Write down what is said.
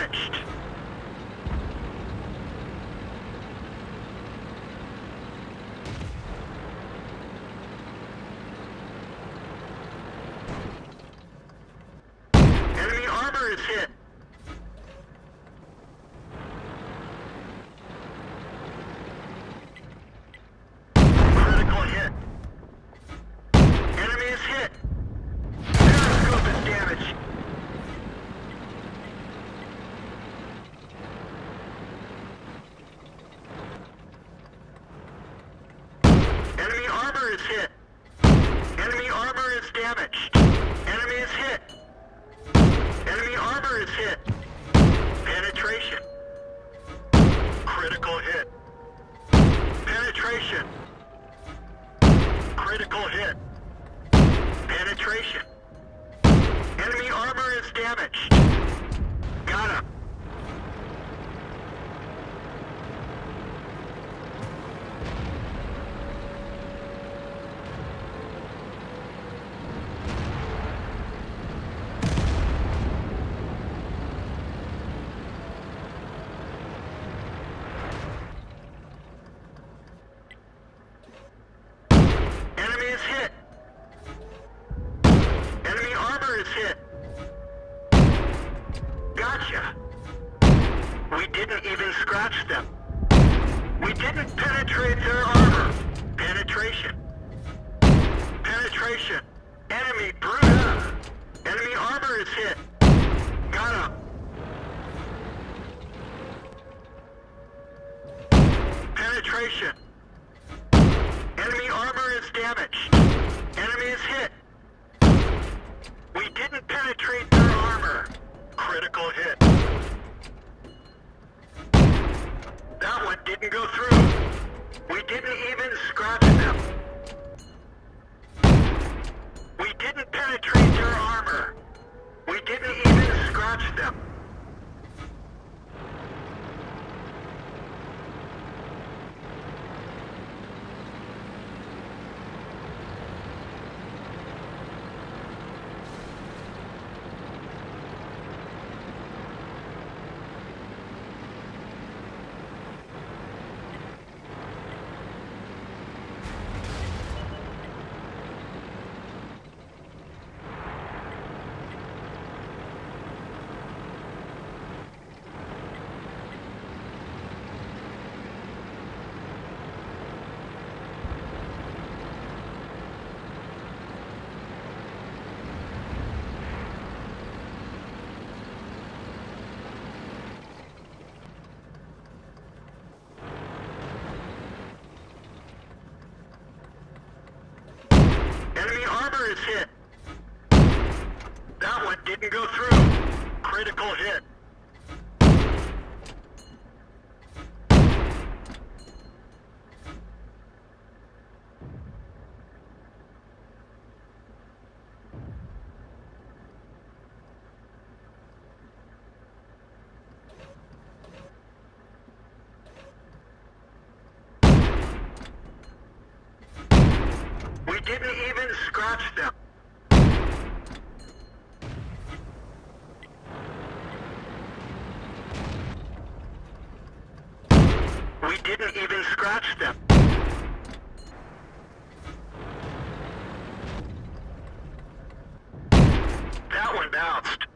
Damaged. Enemy armor is hit. Critical hit. Enemy is hit. Periscope is damaged. Enemy armor is hit. Enemy armor is damaged. Enemy is hit. Enemy armor is hit. Penetration. Critical hit. Penetration. Critical hit. Penetration. Enemy armor is damaged. Got him. Enemy is hit. Enemy Gotcha. We didn't even scratch them. We didn't penetrate their armor. Penetration. Penetration. Enemy brewed. Enemy armor is hit. penetrate their armor. Critical hit. That one didn't go through. We didn't even scratch them. We didn't penetrate hit. That one didn't go through. Critical hit. We didn't even scratch them. We didn't even scratch them. That one bounced.